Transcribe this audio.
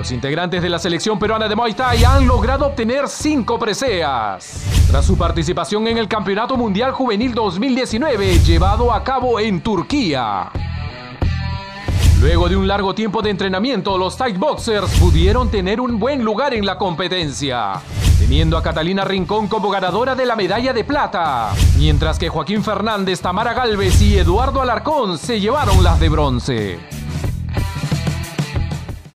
Los integrantes de la selección peruana de Muay Thai han logrado obtener cinco preseas. Tras su participación en el Campeonato Mundial Juvenil 2019 llevado a cabo en Turquía. Luego de un largo tiempo de entrenamiento, los Thai Boxers pudieron tener un buen lugar en la competencia, teniendo a Catalina Rincón como ganadora de la medalla de plata, mientras que Joaquín Fernández, Tamara Galvez y Eduardo Alarcón se llevaron las de bronce.